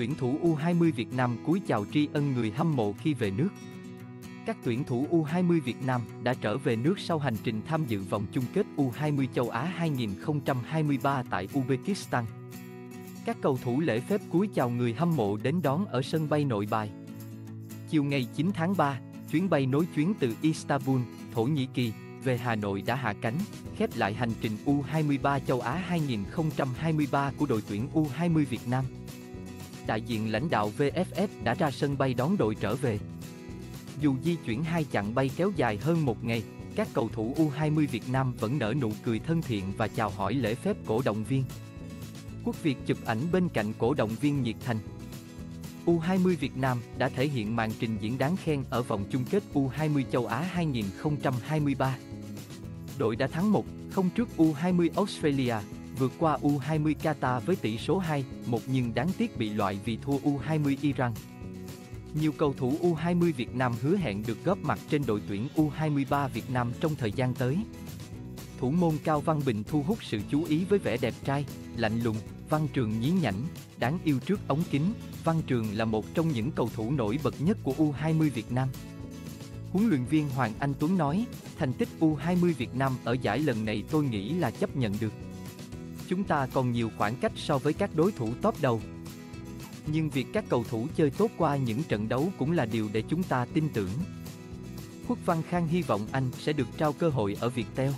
tuyển thủ U20 Việt Nam cúi chào tri ân người hâm mộ khi về nước. Các tuyển thủ U20 Việt Nam đã trở về nước sau hành trình tham dự vòng chung kết U20 châu Á 2023 tại Uzbekistan. Các cầu thủ lễ phép cúi chào người hâm mộ đến đón ở sân bay nội bài. Chiều ngày 9 tháng 3, chuyến bay nối chuyến từ Istanbul, Thổ Nhĩ Kỳ, về Hà Nội đã hạ cánh, khép lại hành trình U23 châu Á 2023 của đội tuyển U20 Việt Nam. Đại diện lãnh đạo VFF đã ra sân bay đón đội trở về. Dù di chuyển hai chặng bay kéo dài hơn một ngày, các cầu thủ U20 Việt Nam vẫn nở nụ cười thân thiện và chào hỏi lễ phép cổ động viên. Quốc Việt chụp ảnh bên cạnh cổ động viên nhiệt thành. U20 Việt Nam đã thể hiện màn trình diễn đáng khen ở vòng chung kết U20 châu Á 2023. Đội đã thắng 1-0 trước U20 Australia, vượt qua U20 Qatar với tỷ số 2-1 nhưng đáng tiếc bị loại vì thua U20 Iran. Nhiều cầu thủ U20 Việt Nam hứa hẹn được góp mặt trên đội tuyển U23 Việt Nam trong thời gian tới. Thủ môn Cao Văn Bình thu hút sự chú ý với vẻ đẹp trai, lạnh lùng, Văn Trường nhí nhảnh, đáng yêu trước ống kính. Văn Trường là một trong những cầu thủ nổi bật nhất của U20 Việt Nam. Huấn luyện viên Hoàng Anh Tuấn nói, thành tích U20 Việt Nam ở giải lần này tôi nghĩ là chấp nhận được. Chúng ta còn nhiều khoảng cách so với các đối thủ top đầu. Nhưng việc các cầu thủ chơi tốt qua những trận đấu cũng là điều để chúng ta tin tưởng. Khuất Văn Khang hy vọng anh sẽ được trao cơ hội ở Viettel.